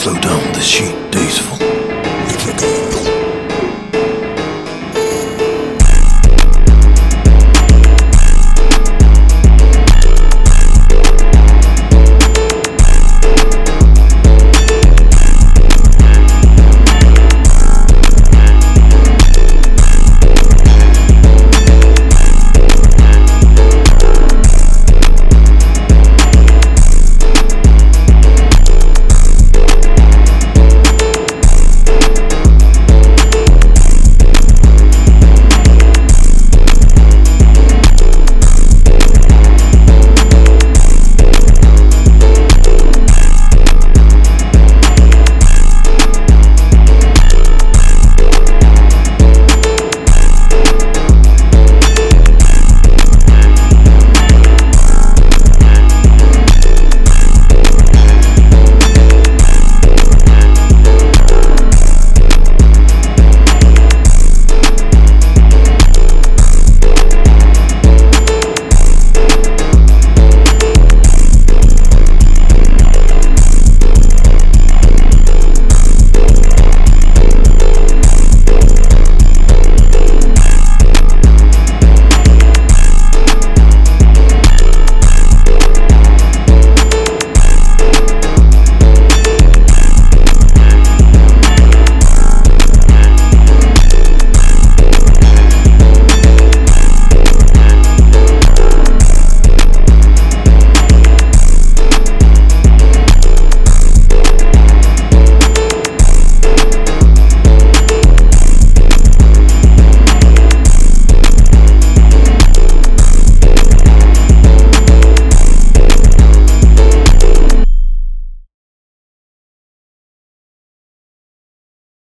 Slow down the sheet deceitful.